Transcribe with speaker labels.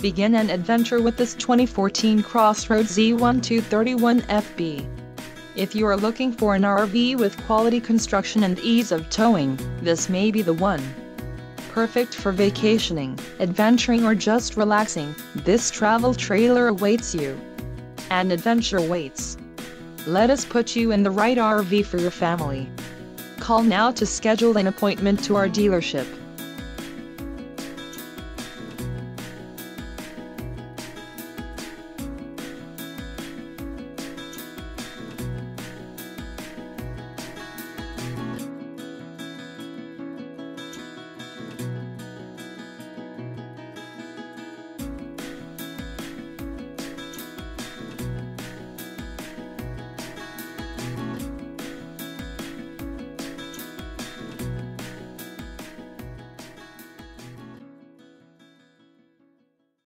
Speaker 1: Begin an adventure with this 2014 Crossroads Z1231FB. If you are looking for an RV with quality construction and ease of towing, this may be the one. Perfect for vacationing, adventuring or just relaxing, this travel trailer awaits you. An adventure waits. Let us put you in the right RV for your family. Call now to schedule an appointment to our dealership.